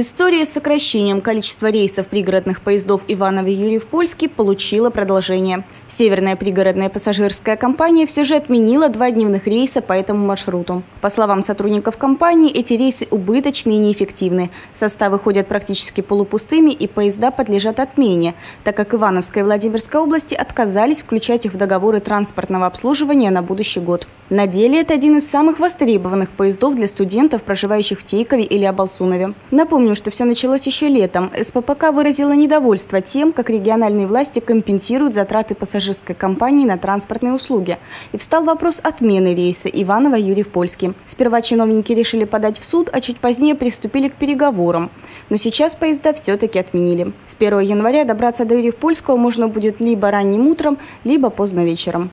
История с сокращением количества рейсов пригородных поездов Иваново-Юрьев-Польский получила продолжение. Северная пригородная пассажирская компания все же отменила два дневных рейса по этому маршруту. По словам сотрудников компании, эти рейсы убыточны и неэффективны. Составы ходят практически полупустыми и поезда подлежат отмене, так как Ивановская и Владимирская области отказались включать их в договоры транспортного обслуживания на будущий год. На деле это один из самых востребованных поездов для студентов, проживающих в Тейкове или Абалсунове. Напомню, что все началось еще летом. СППК выразила недовольство тем, как региональные власти компенсируют затраты пассажирской компании на транспортные услуги. И встал вопрос отмены рейса Иваново-Юрьев-Польский. Сперва чиновники решили подать в суд, а чуть позднее приступили к переговорам. Но сейчас поезда все-таки отменили. С 1 января добраться до Юрьев-Польского можно будет либо ранним утром, либо поздно вечером.